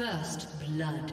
First blood.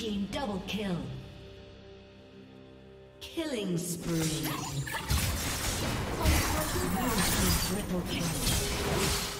Team double kill. Killing spree. Triple kill.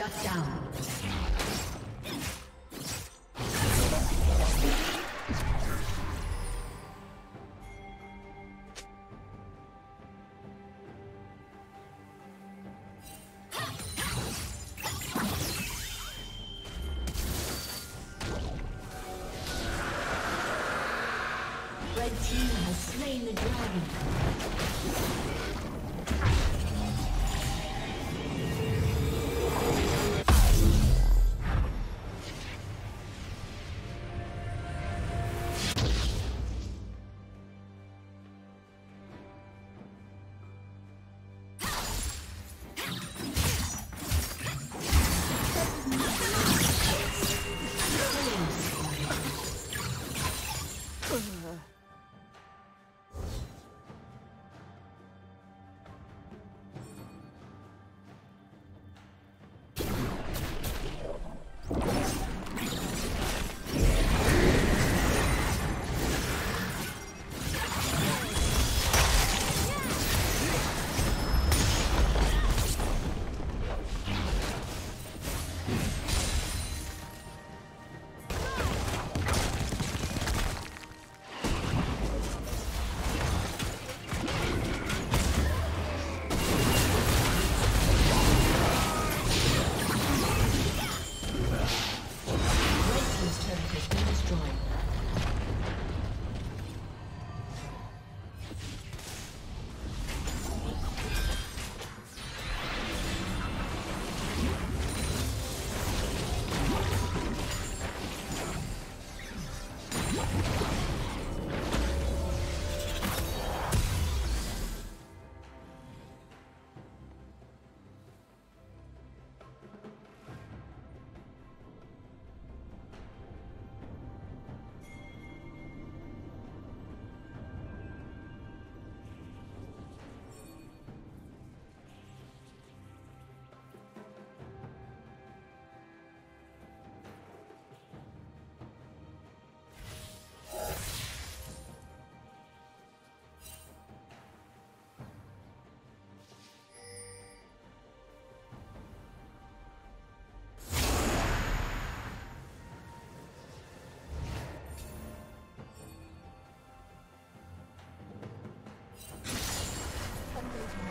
Shut down.